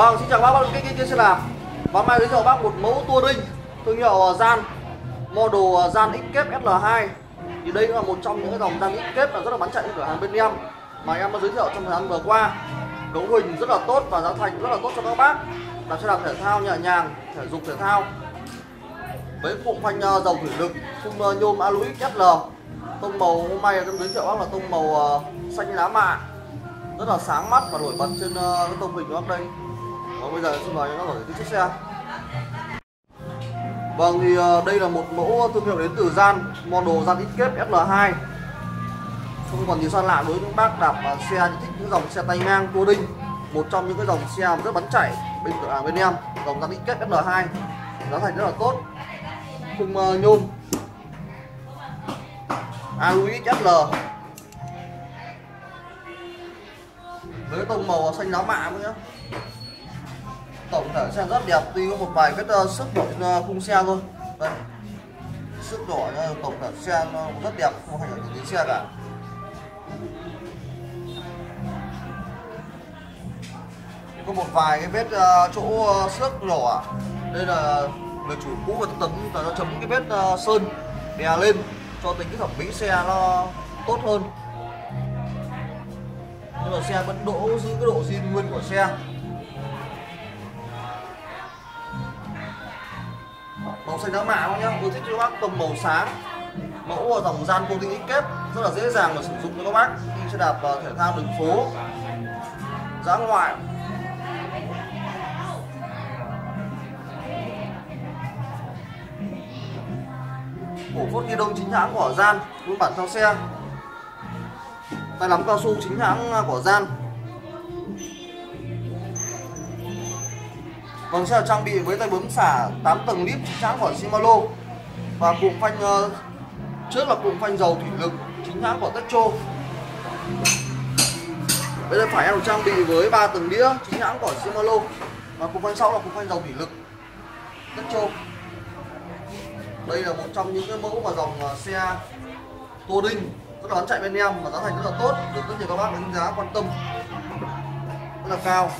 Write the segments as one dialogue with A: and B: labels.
A: Vâng, xin chào bác bác kênh kia xe đạp. Và mai giới thiệu bác một mẫu tua đinh thương hiệu ờ, Gian model ờ, Gian X kép SL2. Thì đây cũng là một trong những dòng Gian X kép là rất là bán chạy ở cửa hàng bên em mà em đã giới thiệu trong thời gian vừa qua. Cấu hình rất là tốt và giá thành rất là tốt cho các bác. Là xe đạp thể thao nhẹ nhàng, thể dục thể thao. Với cụm phanh ờ, dầu thủy lực, khung nhôm Aluix XL Tông màu hôm nay em giới thiệu bác là tông màu xanh lá mạ rất là sáng mắt và nổi bật trên cái tông hình của bác đây và bây giờ xin mời các bạn cái chiếc xe. Vâng thì ờ, đây là một mẫu thương hiệu đến từ Gian, model Gian Escape SL2 không còn gì xa lạ đối với những bác đạp à, xe thích những dòng xe tay ngang cố đinh, một trong những cái dòng xe rất bắn chạy bên cửa hàng bên em, dòng Gian Escape SL2 giá thành rất là tốt, khung ờ, nhôm. Aluix SL với tông màu xanh lá mạ nữa tổng thể xe rất đẹp tuy có một vài vết uh, sức đổi uh, khung xe thôi. Đây sức đổi uh, tổng thể xe nó rất đẹp không ảnh hưởng đến xe cả. Có một vài cái vết uh, chỗ uh, xước nhỏ đây là người chủ cũ và tấn là nó chấm cái vết uh, sơn đè lên cho tính cái thẩm mỹ xe nó tốt hơn. Nhưng mà xe vẫn đỗ giữ cái độ zin nguyên của xe. Màu xanh đá mạ nhá, tôi thích cho các bác tông màu sáng. Mẫu dòng gian cô tinh kép, rất là dễ dàng để sử dụng cho các bác. Đi xe đạp thể thao đường phố giá ngoại cổ phốt ghi đông chính hãng của gian, luôn bản theo xe. Tay lắm cao su chính hãng của gian. Vâng sẽ là trang bị với tay bấm xả 8 tầng lip chính hãng của Shimano và cụm phanh uh, trước là cụm phanh dầu thủy lực chính hãng của Techo. Bây giờ phải em trang bị với 3 tầng đĩa chính hãng của Shimano và cụm phanh sau là cụm phanh dầu thủy lực Techo. Đây là một trong những cái mẫu mà dòng uh, xe tô đinh rất là bán chạy bên em và giá thành rất là tốt được rất nhiều các bác đánh giá quan tâm rất là cao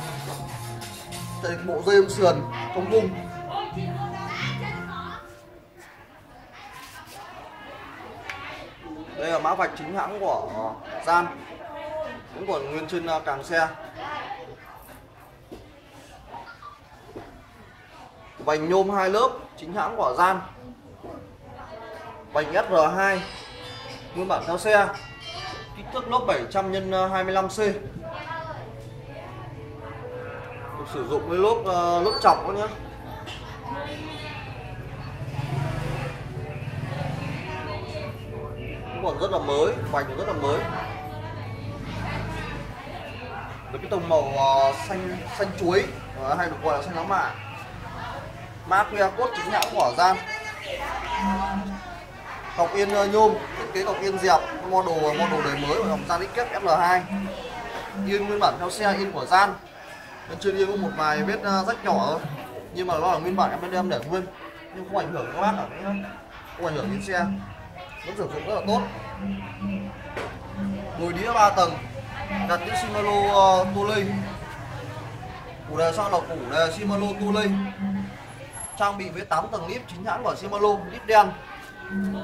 A: bộ dây sườn trong cung đây là mã vạch chính hãng của gian, cũng còn nguyên trên à, càng xe. Vành nhôm hai lớp, chính hãng của gian. Vành SR2 nguyên bản theo xe. Kích thước lốp 700 x 25C sử dụng với lốp uh, lốp chọc đó nhé cũng còn rất là mới vành rất là mới. Với cái tông màu uh, xanh xanh chuối uh, hay được gọi là xanh lá mạ. Mã QR code chính hãng của gian cọc yên nhôm thiết kế cọc yên dẹp model model đời mới của dòng gian XF FL2, yên nguyên bản theo xe in của gian em chưa đi có một vài vết à, rách nhỏ thôi. Nhưng mà nó là nguyên bản em bên em để nguyên. Nhưng không ảnh hưởng các bác cả không? Ảnh hưởng đến xe. Vẫn sử dụng rất là tốt. Đùi đĩa 3 tầng. Đặt những Shimano ờ, uh, Tuley củ đề sau là củ đề Shimano Tuley trang bị với 8 tầng lip chính hãng của Shimano lip đen.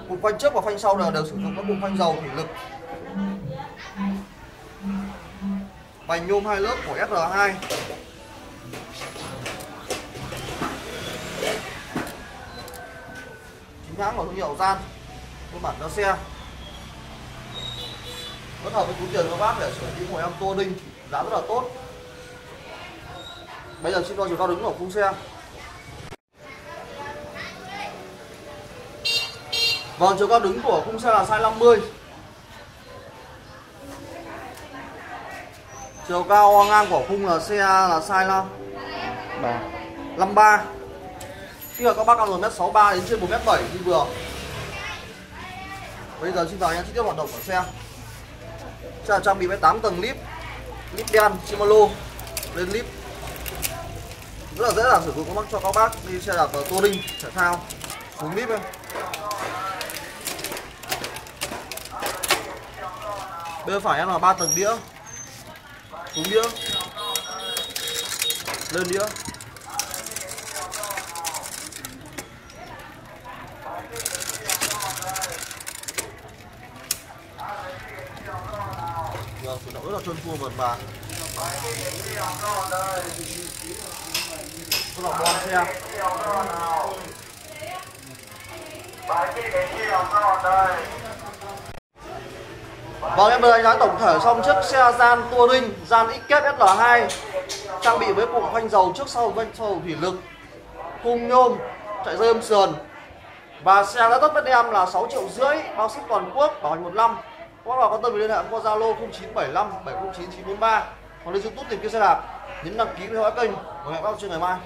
A: Cụm phanh trước và phanh sau là đều sử dụng các cụm phanh dầu thủy lực. Vành nhôm hai lớp của SR2 chính hãng của thương hiệu gian nguyên bản cho xe. Rất hợp với túi tiền các bác để sửa chữa của em tô đinh giá rất là tốt. Bây giờ xin cho chiều cao đứng của khung xe. Vâng, chiều cao đứng của khung xe là size 50 Chiều cao ngang của khung là xe là size là 3 53 Khi mà các bác cao 1m63 đến trên 1m7 thì vừa. Bây giờ xin vào nha chi tiết hoạt động của xe. Xe là trang bị với 8 tầng lip Lip đen, Shimano Lên lip Rất là dễ dàng sử dụng các bác cho các bác đi xe đạp touring, thể thao Xuống lip em Bên phải em là ba tầng đĩa xuống đĩa. Lên đĩa. Vâng, khởi động rất là trơn tru mượt mà Rất là bon xe Vâng em vừa đánh giá tổng thể xong chiếc xe gian Touring, gian XKép SL2 trang bị với cụm phanh dầu trước sau phanh sau thủy lực, khung nhôm, chạy dây âm sườn. Và xe đã tốt bên em là 6 triệu rưỡi, bao ship toàn quốc, bảo hành một năm. Các bạn quan tâm thì liên hệ qua Zalo 0975 709 943 hoặc lên YouTube tìm kiếm xe đạp, nhấn đăng ký theo dõi kênh. Và hẹn gặp lại trên ngày mai.